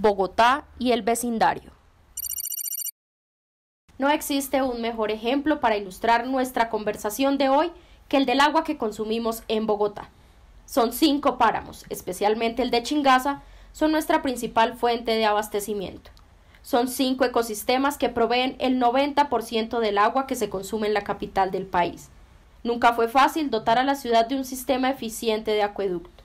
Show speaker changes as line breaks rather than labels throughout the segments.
Bogotá y el vecindario. No existe un mejor ejemplo para ilustrar nuestra conversación de hoy que el del agua que consumimos en Bogotá. Son cinco páramos, especialmente el de Chingaza, son nuestra principal fuente de abastecimiento. Son cinco ecosistemas que proveen el 90% del agua que se consume en la capital del país. Nunca fue fácil dotar a la ciudad de un sistema eficiente de acueducto.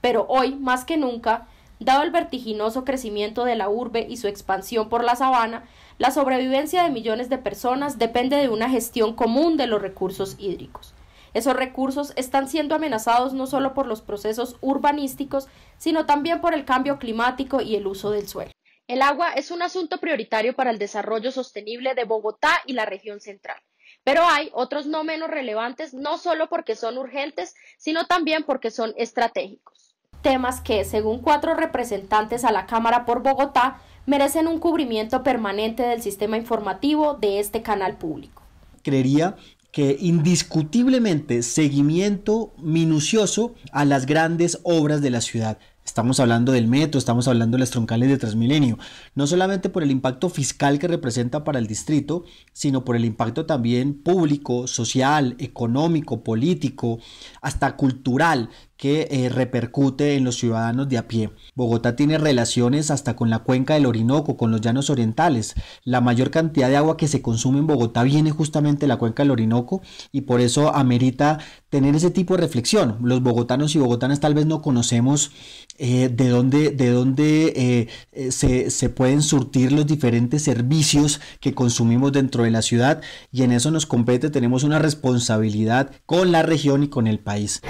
Pero hoy, más que nunca, dado el vertiginoso crecimiento de la urbe y su expansión por la sabana, la sobrevivencia de millones de personas depende de una gestión común de los recursos hídricos. Esos recursos están siendo amenazados no solo por los procesos urbanísticos, sino también por el cambio climático y el uso del suelo. El agua es un asunto prioritario para el desarrollo sostenible de Bogotá y la región central. Pero hay otros no menos relevantes, no solo porque son urgentes, sino también porque son estratégicos. Temas que, según cuatro representantes a la Cámara por Bogotá, merecen un cubrimiento permanente del sistema informativo de este canal público.
Creería que indiscutiblemente seguimiento minucioso a las grandes obras de la ciudad. Estamos hablando del metro, estamos hablando de las troncales de Transmilenio, no solamente por el impacto fiscal que representa para el distrito, sino por el impacto también público, social, económico, político, hasta cultural que eh, repercute en los ciudadanos de a pie. Bogotá tiene relaciones hasta con la cuenca del Orinoco, con los llanos orientales. La mayor cantidad de agua que se consume en Bogotá viene justamente de la cuenca del Orinoco y por eso amerita tener ese tipo de reflexión. Los bogotanos y bogotanas tal vez no conocemos eh, de dónde, de dónde eh, se, se pueden surtir los diferentes servicios que consumimos dentro de la ciudad y en eso nos compete, tenemos una responsabilidad con la región y con el país.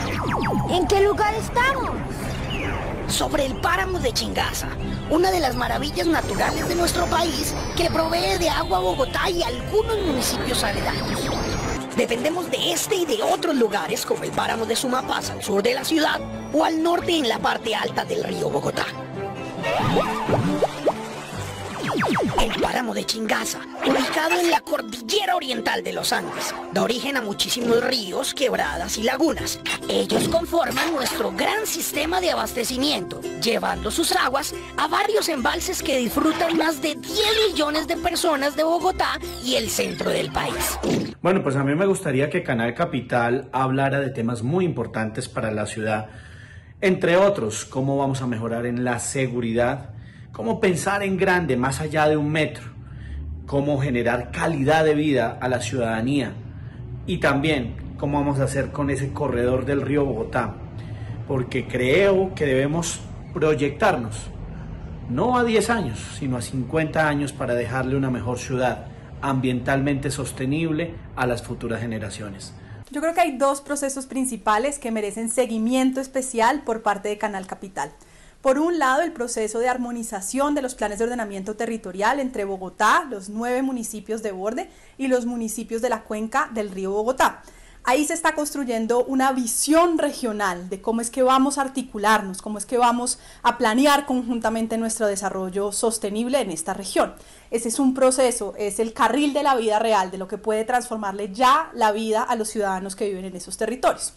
¿En qué lugar estamos? Sobre el páramo de Chingaza, una de las maravillas naturales de nuestro país que provee de agua a Bogotá y algunos municipios aledaños. Dependemos de este y de otros lugares como el páramo de Sumapaz al sur de la ciudad o al norte en la parte alta del río Bogotá. El páramo de Chingaza, ubicado en la cordillera oriental de los Andes, da origen a muchísimos ríos, quebradas y lagunas. Ellos conforman nuestro gran sistema de abastecimiento, llevando sus aguas a varios embalses que disfrutan más de 10 millones de personas de Bogotá y el centro del país.
Bueno, pues a mí me gustaría que Canal Capital hablara de temas muy importantes para la ciudad, entre otros, cómo vamos a mejorar en la seguridad, cómo pensar en grande, más allá de un metro, cómo generar calidad de vida a la ciudadanía y también cómo vamos a hacer con ese corredor del río Bogotá, porque creo que debemos proyectarnos, no a 10 años, sino a 50 años para dejarle una mejor ciudad ambientalmente sostenible a las futuras generaciones.
Yo creo que hay dos procesos principales que merecen seguimiento especial por parte de Canal Capital. Por un lado, el proceso de armonización de los planes de ordenamiento territorial entre Bogotá, los nueve municipios de borde y los municipios de la cuenca del río Bogotá. Ahí se está construyendo una visión regional de cómo es que vamos a articularnos, cómo es que vamos a planear conjuntamente nuestro desarrollo sostenible en esta región. Ese es un proceso, es el carril de la vida real, de lo que puede transformarle ya la vida a los ciudadanos que viven en esos territorios.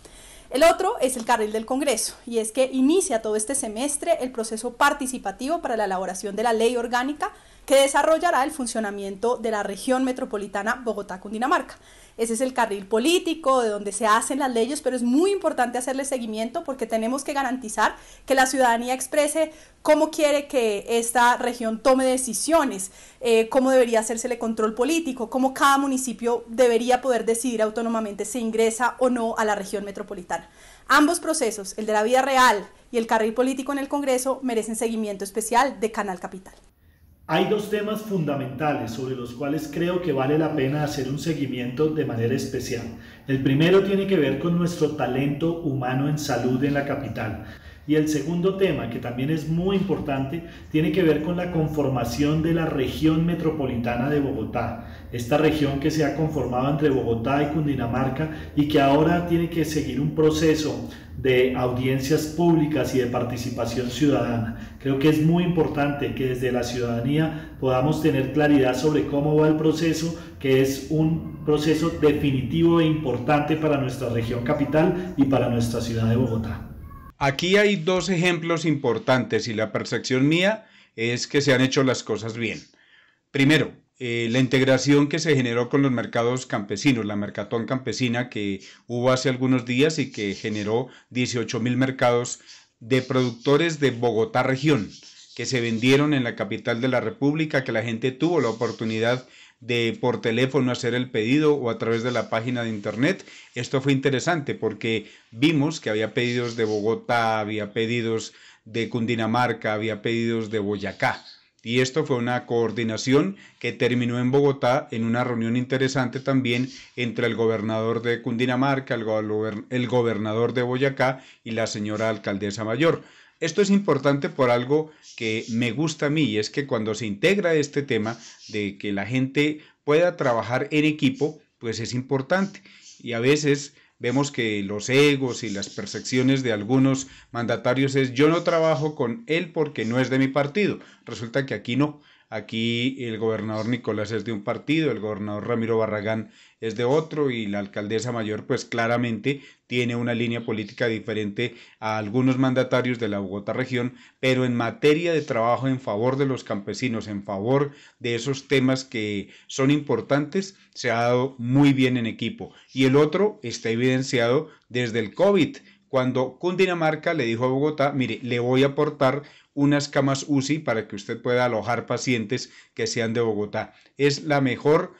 El otro es el carril del Congreso, y es que inicia todo este semestre el proceso participativo para la elaboración de la ley orgánica que desarrollará el funcionamiento de la región metropolitana Bogotá-Cundinamarca. Ese es el carril político de donde se hacen las leyes, pero es muy importante hacerle seguimiento porque tenemos que garantizar que la ciudadanía exprese cómo quiere que esta región tome decisiones, eh, cómo debería hacérsele control político, cómo cada municipio debería poder decidir autónomamente si ingresa o no a la región metropolitana. Ambos procesos, el de la vida real y el carril político en el Congreso, merecen seguimiento especial de Canal Capital.
Hay dos temas fundamentales sobre los cuales creo que vale la pena hacer un seguimiento de manera especial. El primero tiene que ver con nuestro talento humano en salud en la capital. Y el segundo tema, que también es muy importante, tiene que ver con la conformación de la región metropolitana de Bogotá. Esta región que se ha conformado entre Bogotá y Cundinamarca y que ahora tiene que seguir un proceso de audiencias públicas y de participación ciudadana. Creo que es muy importante que desde la ciudadanía podamos tener claridad sobre cómo va el proceso, que es un proceso definitivo e importante para nuestra región capital y para nuestra ciudad de Bogotá.
Aquí hay dos ejemplos importantes y la percepción mía es que se han hecho las cosas bien. Primero, eh, la integración que se generó con los mercados campesinos, la mercatón campesina que hubo hace algunos días y que generó 18 mil mercados de productores de Bogotá región que se vendieron en la capital de la República, que la gente tuvo la oportunidad de por teléfono hacer el pedido o a través de la página de internet. Esto fue interesante porque vimos que había pedidos de Bogotá, había pedidos de Cundinamarca, había pedidos de Boyacá. Y esto fue una coordinación que terminó en Bogotá en una reunión interesante también entre el gobernador de Cundinamarca, el, gobernador de Boyacá y la señora alcaldesa mayor. Esto es importante por algo que me gusta a mí y es que cuando se integra este tema de que la gente pueda trabajar en equipo, pues es importante. Y a veces vemos que los egos y las percepciones de algunos mandatarios es yo no trabajo con él porque no es de mi partido. Resulta que aquí no. Aquí el gobernador Nicolás es de un partido, el gobernador Ramiro Barragán es de otro y la alcaldesa mayor pues claramente tiene una línea política diferente a algunos mandatarios de la Bogotá región, pero en materia de trabajo en favor de los campesinos, en favor de esos temas que son importantes, se ha dado muy bien en equipo. Y el otro está evidenciado desde el COVID cuando Cundinamarca le dijo a Bogotá, mire, le voy a aportar unas camas UCI para que usted pueda alojar pacientes que sean de Bogotá. Es la mejor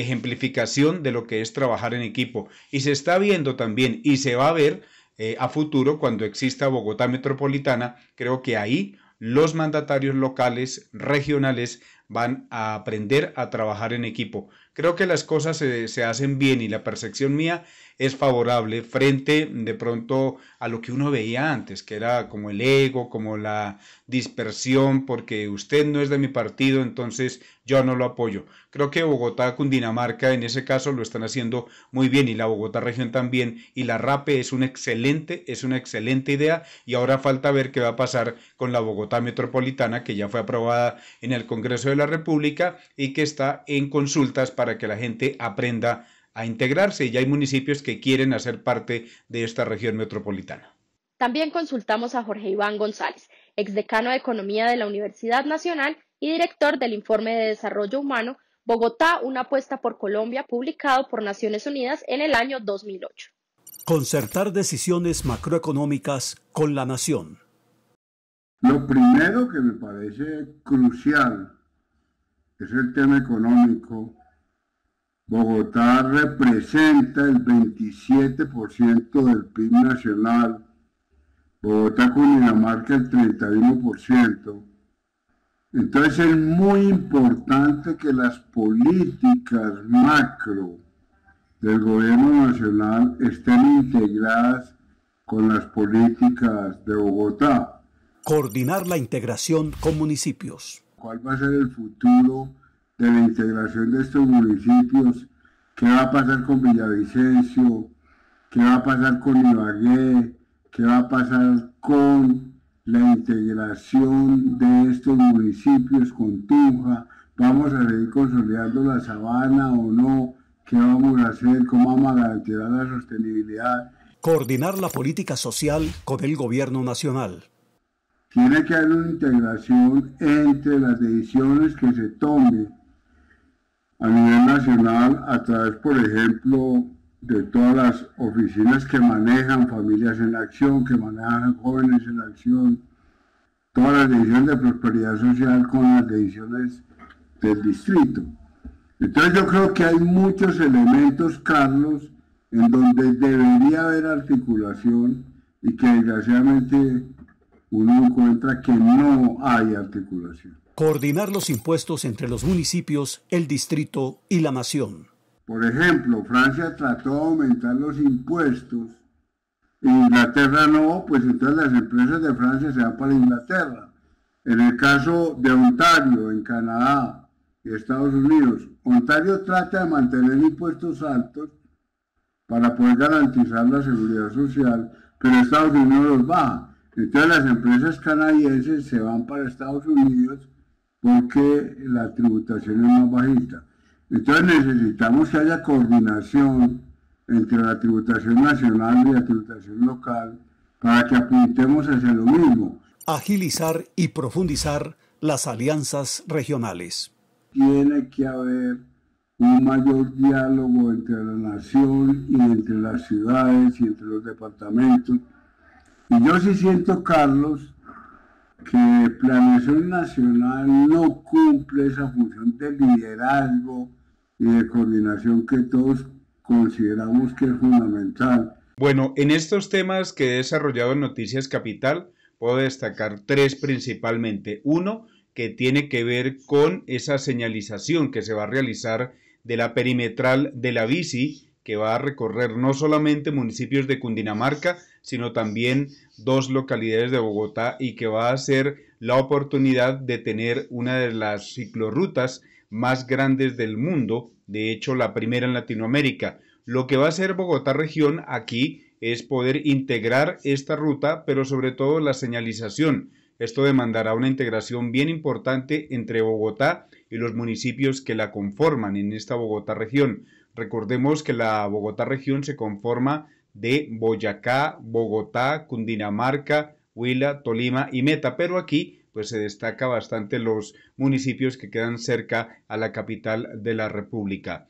ejemplificación de lo que es trabajar en equipo. Y se está viendo también y se va a ver eh, a futuro cuando exista Bogotá Metropolitana. Creo que ahí los mandatarios locales, regionales, van a aprender a trabajar en equipo. Creo que las cosas se, se hacen bien y la percepción mía es favorable frente de pronto a lo que uno veía antes, que era como el ego, como la dispersión, porque usted no es de mi partido, entonces yo no lo apoyo. Creo que Bogotá, Cundinamarca en ese caso lo están haciendo muy bien y la Bogotá región también y la RAPE es una excelente, es una excelente idea y ahora falta ver qué va a pasar con la Bogotá metropolitana que ya fue aprobada en el Congreso de la República y que está en consultas para que la gente aprenda a integrarse y ya hay municipios que quieren hacer parte de esta región metropolitana.
También consultamos a Jorge Iván González, exdecano de Economía de la Universidad Nacional y director del Informe de Desarrollo Humano Bogotá, una apuesta por Colombia, publicado por Naciones Unidas en el año 2008.
Concertar decisiones macroeconómicas con la nación.
Lo primero que me parece crucial es el tema económico Bogotá representa el 27% del PIB nacional, Bogotá con Dinamarca el 31%. Entonces es muy importante que las políticas macro del gobierno nacional estén integradas con las políticas de Bogotá.
Coordinar la integración con municipios.
¿Cuál va a ser el futuro? De la integración de estos municipios, qué va a pasar con Villavicencio, qué va a pasar con Ibagué, qué va a pasar con la integración de estos municipios con Tunja, vamos a seguir consolidando la sabana o no, qué vamos a hacer, cómo vamos a garantizar la sostenibilidad.
Coordinar la política social con el gobierno nacional.
Tiene que haber una integración entre las decisiones que se tomen a nivel nacional a través, por ejemplo, de todas las oficinas que manejan familias en acción, que manejan jóvenes en acción, todas las decisiones de prosperidad social con las decisiones del distrito. Entonces yo creo que hay muchos elementos, Carlos, en donde debería haber articulación y que desgraciadamente uno encuentra que no hay articulación.
Coordinar los impuestos entre los municipios, el distrito y la nación.
Por ejemplo, Francia trató de aumentar los impuestos. Inglaterra no, pues entonces las empresas de Francia se van para Inglaterra. En el caso de Ontario, en Canadá y Estados Unidos, Ontario trata de mantener impuestos altos para poder garantizar la seguridad social, pero Estados Unidos los baja. Entonces las empresas canadienses se van para Estados Unidos porque la tributación es más bajita. Entonces necesitamos que haya coordinación entre la tributación nacional y la tributación local para que apuntemos hacia lo mismo.
Agilizar y profundizar las alianzas regionales.
Tiene que haber un mayor diálogo entre la nación y entre las ciudades y entre los departamentos. Y yo sí siento, Carlos, que Planeación Nacional no cumple esa función de liderazgo y de coordinación que todos consideramos que es fundamental.
Bueno, en estos temas que he desarrollado en Noticias Capital, puedo destacar tres principalmente. Uno, que tiene que ver con esa señalización que se va a realizar de la perimetral de la bici, que va a recorrer no solamente municipios de Cundinamarca, sino también dos localidades de Bogotá y que va a ser la oportunidad de tener una de las ciclorrutas más grandes del mundo, de hecho la primera en Latinoamérica. Lo que va a hacer Bogotá región aquí es poder integrar esta ruta, pero sobre todo la señalización. Esto demandará una integración bien importante entre Bogotá y los municipios que la conforman en esta Bogotá región. Recordemos que la Bogotá región se conforma de Boyacá, Bogotá, Cundinamarca, Huila, Tolima y Meta, pero aquí pues se destaca bastante los municipios que quedan cerca a la capital de la República.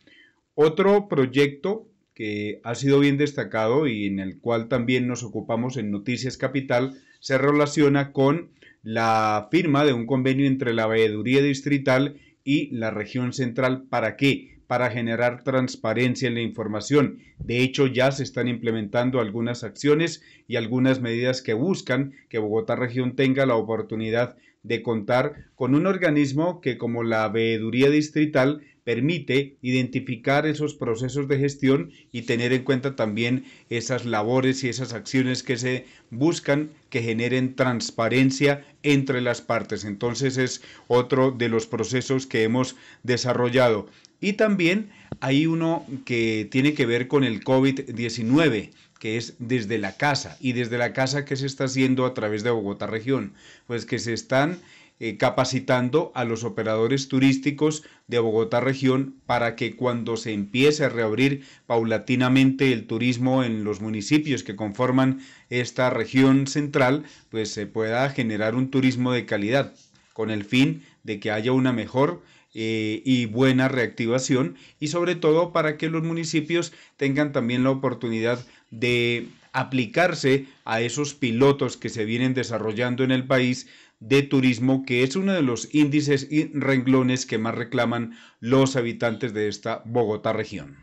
Otro proyecto que ha sido bien destacado y en el cual también nos ocupamos en Noticias Capital se relaciona con la firma de un convenio entre la Veeduría Distrital y la región central. ¿Para qué? Para generar transparencia en la información. De hecho, ya se están implementando algunas acciones y algunas medidas que buscan que Bogotá región tenga la oportunidad de contar con un organismo que como la veeduría distrital permite identificar esos procesos de gestión y tener en cuenta también esas labores y esas acciones que se buscan que generen transparencia entre las partes. Entonces es otro de los procesos que hemos desarrollado. Y también hay uno que tiene que ver con el COVID-19 que es desde la casa. Y desde la casa que se está haciendo a través de Bogotá región, pues que se están eh, capacitando a los operadores turísticos de Bogotá región para que cuando se empiece a reabrir paulatinamente el turismo en los municipios que conforman esta región central, pues se pueda generar un turismo de calidad con el fin de que haya una mejor eh, y buena reactivación y sobre todo para que los municipios tengan también la oportunidad de aplicarse a esos pilotos que se vienen desarrollando en el país de turismo, que es uno de los índices y renglones que más reclaman los habitantes de esta Bogotá región.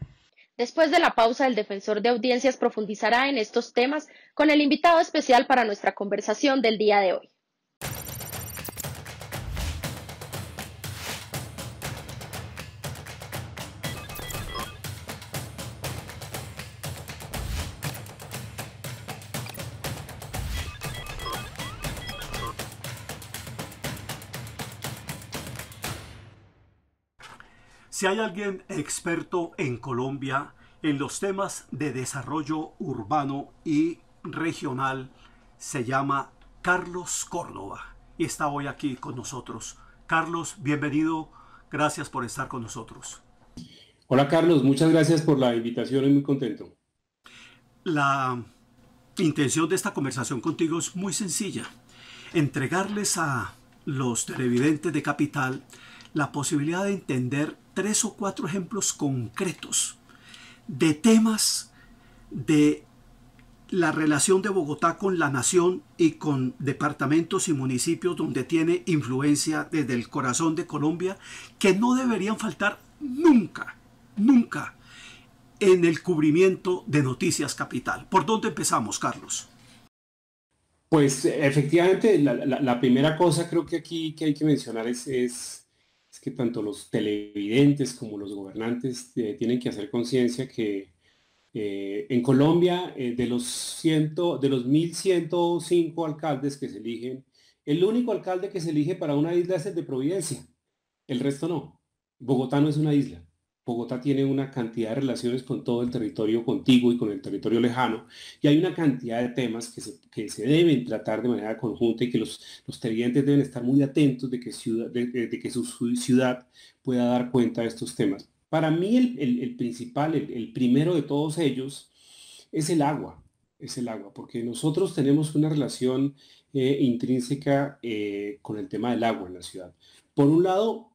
Después de la pausa, el defensor de audiencias profundizará en estos temas con el invitado especial para nuestra conversación del día de hoy.
Si hay alguien experto en Colombia en los temas de desarrollo urbano y regional, se llama Carlos Córdoba y está hoy aquí con nosotros. Carlos, bienvenido. Gracias por estar con nosotros.
Hola Carlos, muchas gracias por la invitación, y muy contento.
La intención de esta conversación contigo es muy sencilla. Entregarles a los televidentes de Capital la posibilidad de entender tres o cuatro ejemplos concretos de temas de la relación de Bogotá con la nación y con departamentos y municipios donde tiene influencia desde el corazón de Colombia que no deberían faltar nunca, nunca en el cubrimiento de Noticias Capital. ¿Por dónde empezamos, Carlos?
Pues efectivamente, la, primera cosa creo que aquí que hay que mencionar es es que tanto los televidentes como los gobernantes eh, tienen que hacer conciencia que eh, en Colombia, eh, de los ciento, de los 1.105 alcaldes que se eligen, el único alcalde que se elige para una isla es el de Providencia. El resto no. Bogotá no es una isla. Bogotá tiene una cantidad de relaciones con todo el territorio contiguo y con el territorio lejano, y hay una cantidad de temas que se, que se deben tratar de manera conjunta y que los, los televidentes deben estar muy atentos de que, ciudad, de, que su, ciudad pueda dar cuenta de estos temas. Para mí el, el, principal, el, primero de todos ellos, es el agua. es el agua, porque nosotros tenemos una relación eh, intrínseca eh, con el tema del agua en la ciudad. Por un lado,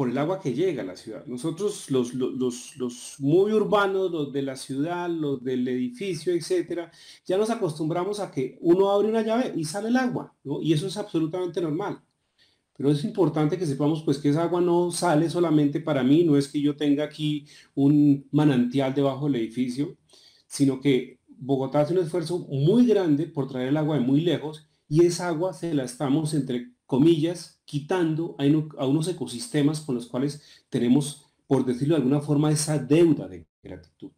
por el agua que llega a la ciudad. Nosotros, los, los, muy urbanos, los de la ciudad, los del edificio, etcétera, ya nos acostumbramos a que uno abre una llave y sale el agua, Y eso es absolutamente normal. Pero es importante que sepamos pues que esa agua no sale solamente para mí, no es que yo tenga aquí un manantial debajo del edificio, sino que Bogotá hace un esfuerzo muy grande por traer el agua de muy lejos y esa agua se la estamos entre comillas, quitando a, unos ecosistemas con los cuales tenemos, por decirlo de alguna forma, esa deuda de gratitud.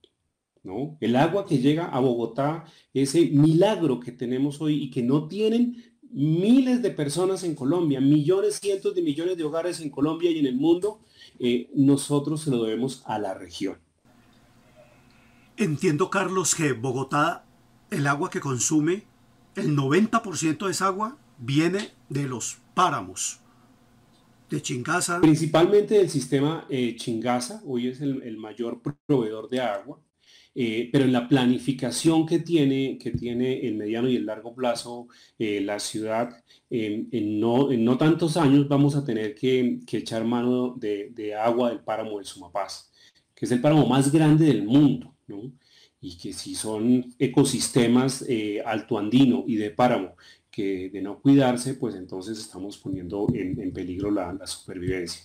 ¿no? El agua que llega a Bogotá, ese milagro que tenemos hoy y que no tienen miles de personas en Colombia, millones, cientos de millones de hogares en Colombia y en el mundo, eh, nosotros se lo debemos a la región.
Entiendo, Carlos, que Bogotá, el agua que consume, el 90% es agua, viene de los páramos Chingaza.
Principalmente del sistema eh, Chingaza, hoy es el, mayor proveedor de agua, eh, pero en la planificación que tiene, que tiene el mediano y el largo plazo eh, la ciudad, en, no, en, no, tantos años vamos a tener que, echar mano de, agua del páramo del Sumapaz, que es el páramo más grande del mundo, y que si son ecosistemas altoandino y de páramo que de no cuidarse, pues entonces estamos poniendo en, peligro la, supervivencia.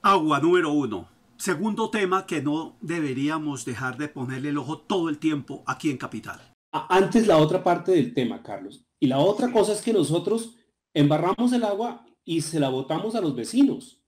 Agua número uno. Segundo tema que no deberíamos dejar de ponerle el ojo todo el tiempo aquí en Capital.
Antes la otra parte del tema, Carlos. Y la otra cosa es que nosotros embarramos el agua y se la botamos a los vecinos.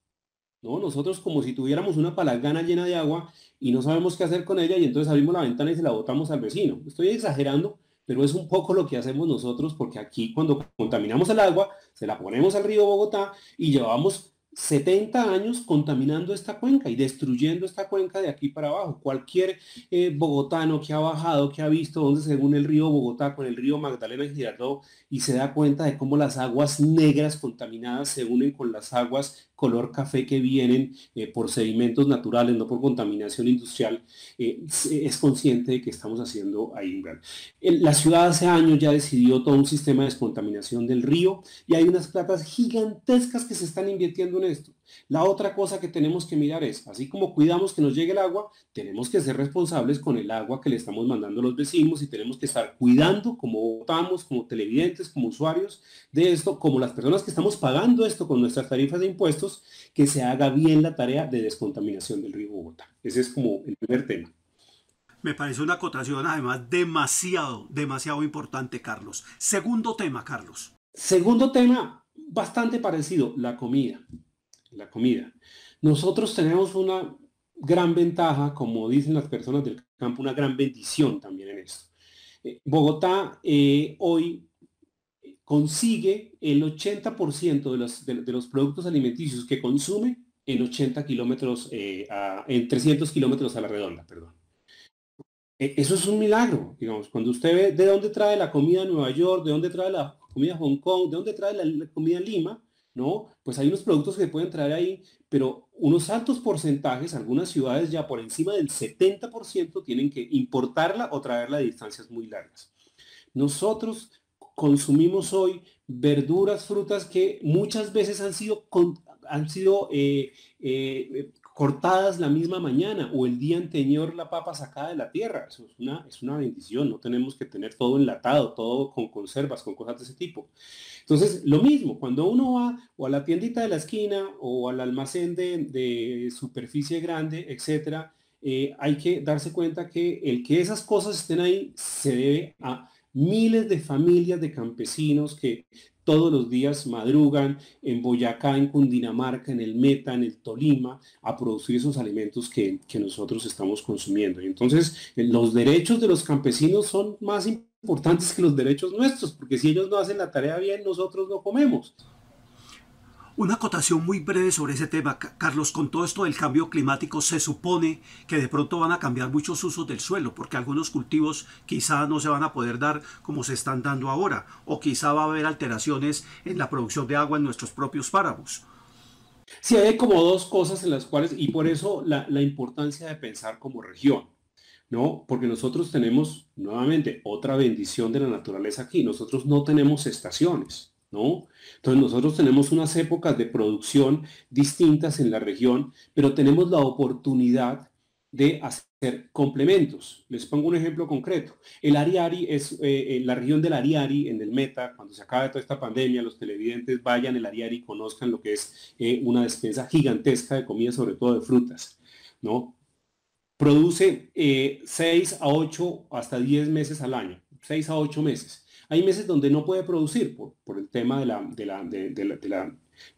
¿no? Nosotros como si tuviéramos una palangana llena de agua y no sabemos qué hacer con ella y entonces abrimos la ventana y se la botamos al vecino. Estoy exagerando, pero es un poco lo que hacemos nosotros porque aquí cuando contaminamos el agua, se la ponemos al río Bogotá y llevamos 70 años contaminando esta cuenca y destruyendo esta cuenca de aquí para abajo. Cualquier eh, bogotano que ha bajado, que ha visto dónde se une el río Bogotá con el río Magdalena y Girardot y se da cuenta de cómo las aguas negras contaminadas se unen con las aguas color café que vienen eh, por sedimentos naturales, no por contaminación industrial, eh, es consciente de que estamos haciendo ahí un La ciudad hace años ya decidió todo un sistema de descontaminación del río y hay unas platas gigantescas que se están invirtiendo en esto. La otra cosa que tenemos que mirar es, así como cuidamos que nos llegue el agua, tenemos que ser responsables con el agua que le estamos mandando a los vecinos y tenemos que estar cuidando como votamos, como televidentes, como usuarios de esto, como las personas que estamos pagando esto con nuestras tarifas de impuestos, que se haga bien la tarea de descontaminación del río Bogotá. Ese es como el primer tema.
Me parece una acotación además demasiado, demasiado importante, Carlos. Segundo tema, Carlos.
Segundo tema, bastante parecido, la comida la comida. Nosotros tenemos una gran ventaja, como dicen las personas del campo, una gran bendición también en esto. Eh, Bogotá eh, hoy consigue el 80% de los, de, los, productos alimenticios que consume en 80 kilómetros, eh, en 300 kilómetros a la redonda, perdón. Eso es un milagro, digamos, cuando usted ve de dónde trae la comida Nueva York, de dónde trae la comida Hong Kong, de dónde trae la comida en Lima, Pues hay unos productos que pueden traer ahí, pero unos altos porcentajes, algunas ciudades ya por encima del 70% tienen que importarla o traerla de distancias muy largas. Nosotros consumimos hoy verduras, frutas que muchas veces han sido, han sido eh, eh, cortadas la misma mañana o el día anterior la papa sacada de la tierra. Eso es una, es una bendición, no tenemos que tener todo enlatado, todo con conservas, con cosas de ese tipo. Entonces, lo mismo, cuando uno va o a la tiendita de la esquina o al almacén de, superficie grande, etcétera, eh, hay que darse cuenta que el que esas cosas estén ahí se debe a miles de familias de campesinos que todos los días madrugan en Boyacá, en Cundinamarca, en el Meta, en el Tolima, a producir esos alimentos que, que nosotros estamos consumiendo. Y entonces los derechos de los campesinos son más importantes que los derechos nuestros, porque si ellos no hacen la tarea bien, nosotros no comemos.
Una acotación muy breve sobre ese tema, Carlos. Con todo esto del cambio climático, se supone que de pronto van a cambiar muchos usos del suelo, porque algunos cultivos quizá no se van a poder dar como se están dando ahora, o quizá va a haber alteraciones en la producción de agua en nuestros propios páramos.
Sí, hay como dos cosas en las cuales, y por eso la, la importancia de pensar como región. ¿no? Porque nosotros tenemos, nuevamente, otra bendición de la naturaleza aquí. Nosotros no tenemos estaciones, ¿no? Entonces nosotros tenemos unas épocas de producción distintas en la región, pero tenemos la oportunidad de hacer complementos. Les pongo un ejemplo concreto. El Ariari es eh, eh, la región del Ariari en el Meta, cuando se acabe toda esta pandemia, los televidentes vayan al Ariari y conozcan lo que es eh, una despensa gigantesca de comida, sobre todo de frutas, ¿no? Produce 6 a 8 hasta 10 meses al año, 6 a 8 meses. Hay meses donde no puede producir por, el tema de, la, de, la,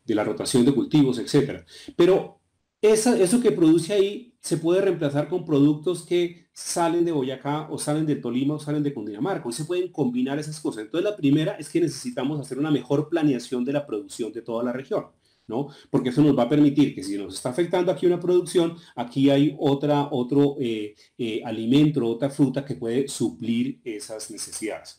de la rotación de cultivos, etc. Pero eso que produce ahí se puede reemplazar con productos que salen de Boyacá o salen de Tolima o salen de Cundinamarca. Hoy se pueden combinar esas cosas. Entonces la primera es que necesitamos hacer una mejor planeación de la producción de toda la región. ¿no? Porque eso nos va a permitir que si nos está afectando aquí una producción, aquí hay otra, otro eh, eh, alimento, otra fruta que puede suplir esas necesidades.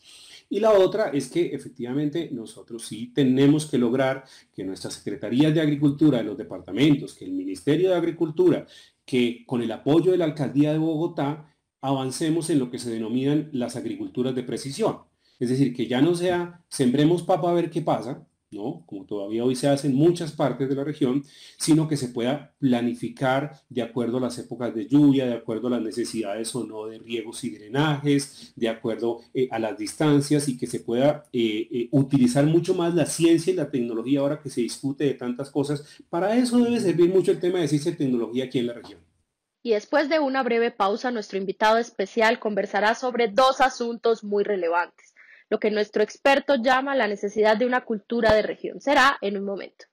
Y la otra es que efectivamente nosotros sí tenemos que lograr que nuestras secretarías de Agricultura de los departamentos, que el Ministerio de Agricultura, que con el apoyo de la Alcaldía de Bogotá, avancemos en lo que se denominan las agriculturas de precisión. Es decir, que ya no sea sembremos papa a ver qué pasa, ¿no? Como todavía hoy se hace en muchas partes de la región, sino que se pueda planificar de acuerdo a las épocas de lluvia, de acuerdo a las necesidades o no de riegos y drenajes, de acuerdo eh, a las distancias y que se pueda eh, eh, utilizar mucho más la ciencia y la tecnología ahora que se discute de tantas cosas. Para eso debe servir mucho el tema de ciencia y tecnología aquí en la región.
Y después de una breve pausa, nuestro invitado especial conversará sobre dos asuntos muy relevantes lo que nuestro experto llama la necesidad de una cultura de región. Será en un momento.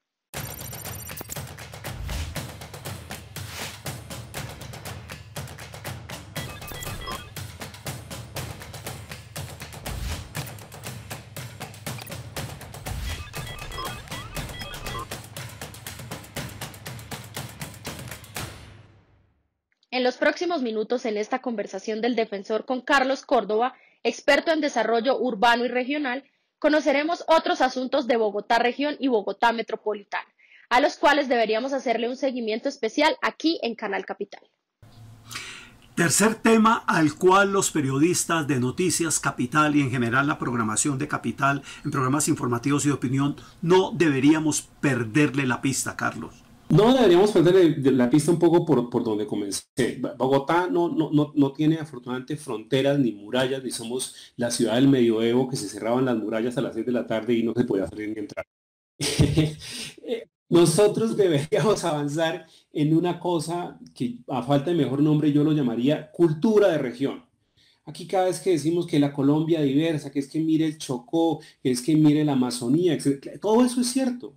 En los próximos minutos en esta conversación del defensor con Carlos Córdoba, experto en desarrollo urbano y regional, conoceremos otros asuntos de Bogotá región y Bogotá metropolitana, a los cuales deberíamos hacerle un seguimiento especial aquí en Canal Capital.
Tercer tema al cual los periodistas de Noticias Capital y en general la programación de Capital en programas informativos y de opinión no deberíamos perderle la pista, Carlos.
No deberíamos perder la pista un poco por, por donde comencé. Bogotá no, no, no, no, tiene afortunadamente fronteras ni murallas, ni somos la ciudad del medioevo que se cerraban las murallas a las 6 de la tarde y no se podía salir ni entrar. Nosotros deberíamos avanzar en una cosa que a falta de mejor nombre yo lo llamaría cultura de región. Aquí cada vez que decimos que la Colombia diversa, que es que mire el Chocó, que es que mire la Amazonía, todo eso es cierto.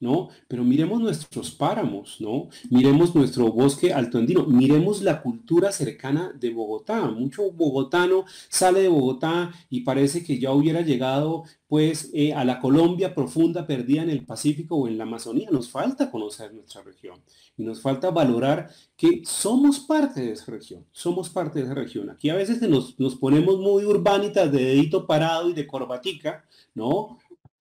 ¿No? Pero miremos nuestros páramos, ¿no? Miremos nuestro bosque altoandino, miremos la cultura cercana de Bogotá. Mucho bogotano sale de Bogotá y parece que ya hubiera llegado pues eh, a la Colombia profunda perdida en el Pacífico o en la Amazonía. Nos falta conocer nuestra región y nos falta valorar que somos parte de esa región, somos parte de esa región. Aquí a veces nos, nos ponemos muy urbanitas de dedito parado y de corbatica, ¿no?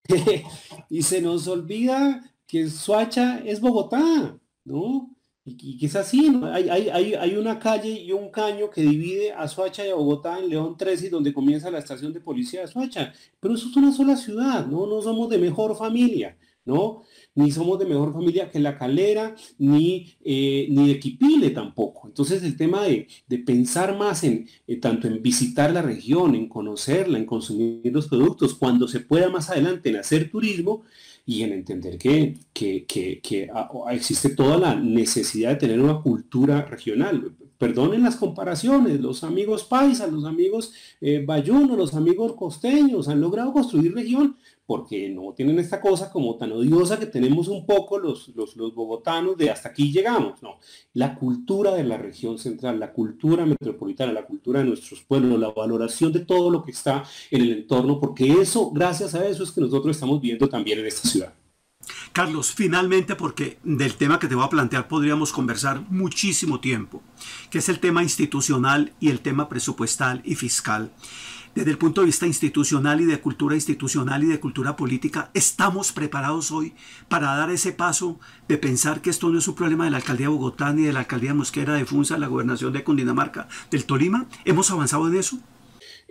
y se nos olvida que Suacha es Bogotá, ¿no? Y, que es así, ¿no? hay, una calle y un caño que divide a Suacha y a Bogotá en León 13, donde comienza la estación de policía de Suacha. Pero eso es una sola ciudad, ¿no? No somos de mejor familia, ¿no? Ni somos de mejor familia que La Calera, ni, eh, ni de Quipile tampoco. Entonces el tema de, pensar más en, eh, tanto en visitar la región, en conocerla, en consumir los productos, cuando se pueda más adelante en hacer turismo, y en entender que, que, existe toda la necesidad de tener una cultura regional. Perdonen las comparaciones, los amigos paisas, los amigos eh, bayunos, los amigos costeños han logrado construir región porque no tienen esta cosa como tan odiosa que tenemos un poco los, los, los, bogotanos de hasta aquí llegamos, no. La cultura de la región central, la cultura metropolitana, la cultura de nuestros pueblos, la valoración de todo lo que está en el entorno, porque eso, gracias a eso es que nosotros estamos viendo también en esta ciudad.
Carlos, finalmente, porque del tema que te voy a plantear podríamos conversar muchísimo tiempo, que es el tema institucional y el tema presupuestal y fiscal. Desde el punto de vista institucional y de cultura institucional y de cultura política, ¿estamos preparados hoy para dar ese paso de pensar que esto no es un problema de la alcaldía de Bogotá ni de la alcaldía Mosquera de Funza, la gobernación de Cundinamarca, del Tolima? ¿Hemos avanzado en eso?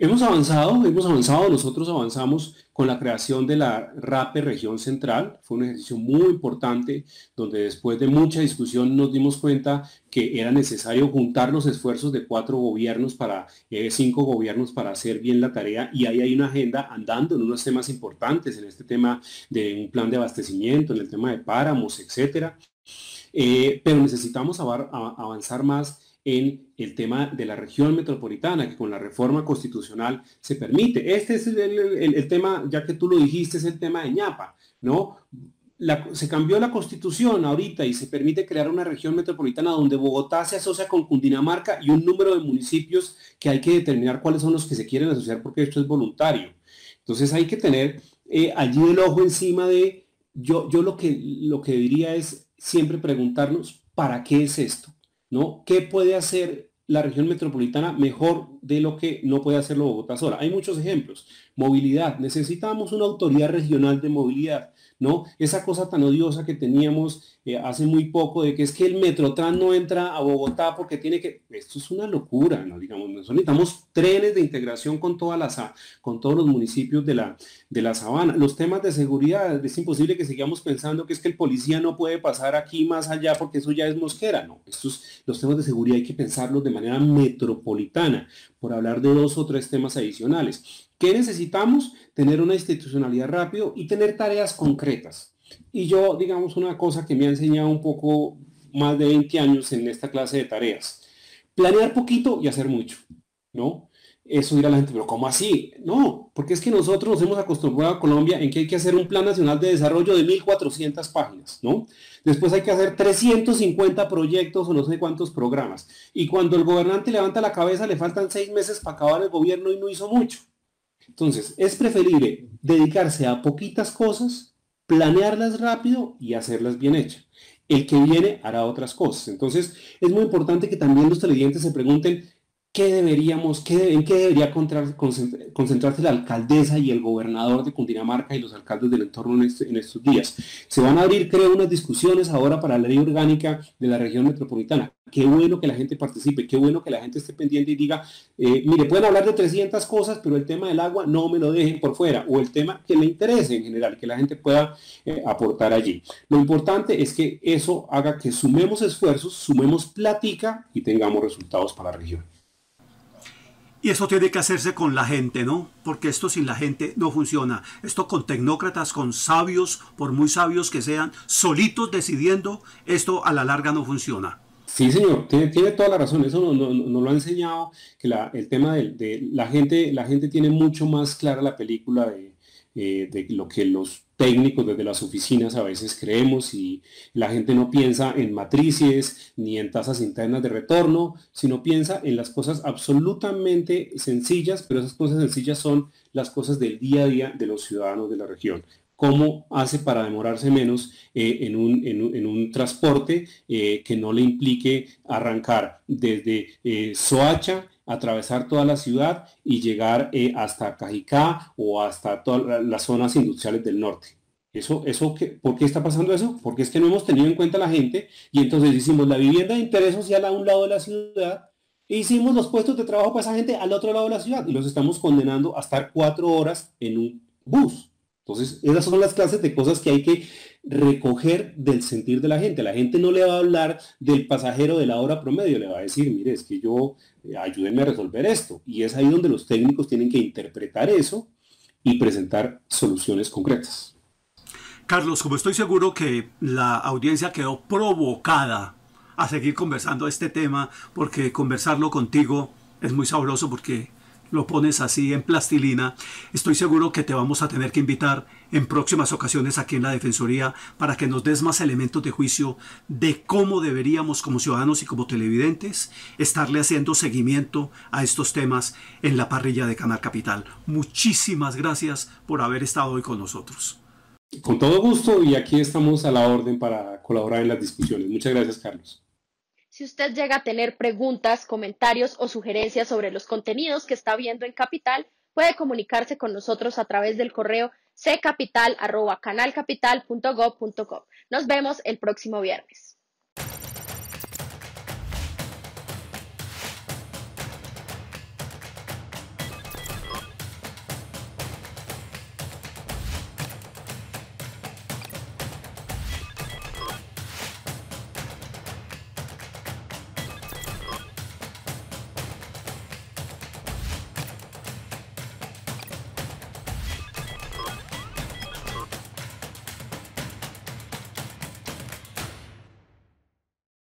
Hemos avanzado, hemos avanzado, nosotros avanzamos con la creación de la RAPE Región Central. Fue un ejercicio muy importante donde después de mucha discusión nos dimos cuenta que era necesario juntar los esfuerzos de cuatro gobiernos para, eh, cinco gobiernos para hacer bien la tarea y ahí hay una agenda andando en unos temas importantes, en este tema de un plan de abastecimiento, en el tema de páramos, etcétera. Eh, pero necesitamos avanzar más en el tema de la región metropolitana, que con la reforma constitucional se permite. Este es el, tema, ya que tú lo dijiste, es el tema de ñapa, ¿no? se cambió la constitución ahorita y se permite crear una región metropolitana donde Bogotá se asocia con Cundinamarca y un número de municipios que hay que determinar cuáles son los que se quieren asociar porque esto es voluntario. Entonces hay que tener eh, allí el ojo encima de, yo, yo lo, que, lo que diría es siempre preguntarnos, ¿para qué es esto? ¿No? ¿Qué puede hacer la región metropolitana mejor de lo que no puede hacerlo Bogotá sola? Hay muchos ejemplos. Movilidad. Necesitamos una autoridad regional de movilidad. ¿No? Esa cosa tan odiosa que teníamos eh, hace muy poco de que es que el Metrotran no entra a Bogotá porque tiene que... Esto es una locura, ¿no? Digamos, necesitamos trenes de integración con, todas las, con todos los municipios de la, de la sabana. Los temas de seguridad, es imposible que sigamos pensando que es que el policía no puede pasar aquí más allá porque eso ya es mosquera, ¿no? Estos, los temas de seguridad hay que pensarlos de manera metropolitana, por hablar de dos o tres temas adicionales. ¿Qué necesitamos? Tener una institucionalidad rápido y tener tareas concretas. Y yo, digamos, una cosa que me ha enseñado un poco más de 20 años en esta clase de tareas. Planear poquito y hacer mucho, ¿no? Eso dirá la gente, pero ¿cómo así? No, porque es que nosotros nos hemos acostumbrado a Colombia en que hay que hacer un plan nacional de desarrollo de 1.400 páginas, ¿no? Después hay que hacer 350 proyectos o no sé cuántos programas. Y cuando el gobernante levanta la cabeza, le faltan seis meses para acabar el gobierno y no hizo mucho. Entonces, es preferible dedicarse a poquitas cosas, planearlas rápido y hacerlas bien hechas. El que viene hará otras cosas. Entonces, es muy importante que también los televidentes se pregunten ¿Qué deberíamos, qué, en qué debería concentrarse la alcaldesa y el gobernador de Cundinamarca y los alcaldes del entorno este, en, estos días? Se van a abrir, creo, unas discusiones ahora para la ley orgánica de la región metropolitana. Qué bueno que la gente participe, qué bueno que la gente esté pendiente y diga, eh, mire, pueden hablar de 300 cosas, pero el tema del agua no me lo dejen por fuera, o el tema que le interese en general, que la gente pueda eh, aportar allí. Lo importante es que eso haga que sumemos esfuerzos, sumemos platica y tengamos resultados para la región.
Y eso tiene que hacerse con la gente, ¿no? Porque esto sin la gente no funciona. Esto con tecnócratas, con sabios, por muy sabios que sean, solitos decidiendo, esto a la larga no funciona.
Sí, señor, tiene, toda la razón. Eso nos no, lo ha enseñado, que el tema de, la gente, la gente tiene mucho más clara la película de, eh, de lo que los técnicos desde las oficinas a veces creemos y la gente no piensa en matrices ni en tasas internas de retorno, sino piensa en las cosas absolutamente sencillas, pero esas cosas sencillas son las cosas del día a día de los ciudadanos de la región. ¿Cómo hace para demorarse menos eh, en, un, transporte eh, que no le implique arrancar desde Soacha atravesar toda la ciudad y llegar eh, hasta Cajicá o hasta todas las zonas industriales del norte. Eso, eso ¿Por qué está pasando eso? Porque es que no hemos tenido en cuenta la gente y entonces hicimos la vivienda de interés social a un lado de la ciudad e hicimos los puestos de trabajo para esa gente al otro lado de la ciudad y los estamos condenando a estar cuatro horas en un bus. Entonces, esas son las clases de cosas que hay que recoger del sentir de la gente. La gente no le va a hablar del pasajero de la hora promedio, le va a decir, mire, es que yo, ayúdenme a resolver esto. Y es ahí donde los técnicos tienen que interpretar eso y presentar soluciones concretas.
Carlos, como estoy seguro que la audiencia quedó provocada a seguir conversando este tema, porque conversarlo contigo es muy sabroso porque lo pones así en plastilina, estoy seguro que te vamos a tener que invitar en próximas ocasiones aquí en la Defensoría para que nos des más elementos de juicio de cómo deberíamos como ciudadanos y como televidentes estarle haciendo seguimiento a estos temas en la parrilla de Canal Capital. Muchísimas gracias por haber estado hoy con nosotros.
Con todo gusto y aquí estamos a la orden para colaborar en las discusiones. Muchas gracias, Carlos.
Si usted llega a tener preguntas, comentarios o sugerencias sobre los contenidos que está viendo en Capital, puede comunicarse con nosotros a través del correo ccapital.canalcapital.gov.co. Nos vemos el próximo viernes.